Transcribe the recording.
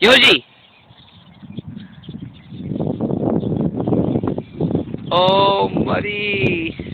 Yuji! Oh, buddy!